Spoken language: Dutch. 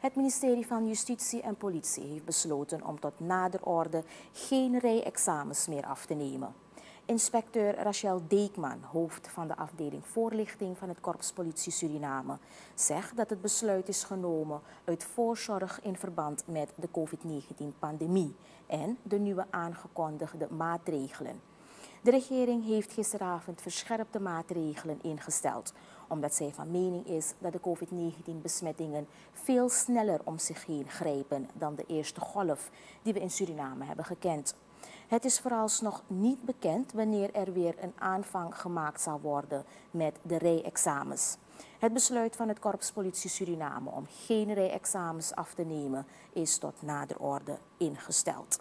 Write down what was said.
Het ministerie van Justitie en Politie heeft besloten om tot nader orde geen rijexamens meer af te nemen. Inspecteur Rachel Deekman, hoofd van de afdeling voorlichting van het Korps Politie Suriname, zegt dat het besluit is genomen uit voorzorg in verband met de COVID-19-pandemie en de nieuwe aangekondigde maatregelen. De regering heeft gisteravond verscherpte maatregelen ingesteld, omdat zij van mening is dat de COVID-19-besmettingen veel sneller om zich heen grijpen dan de eerste golf die we in Suriname hebben gekend. Het is vooralsnog niet bekend wanneer er weer een aanvang gemaakt zal worden met de rijexamens. Het besluit van het Korps Politie Suriname om geen rijexamens af te nemen is tot nader orde ingesteld.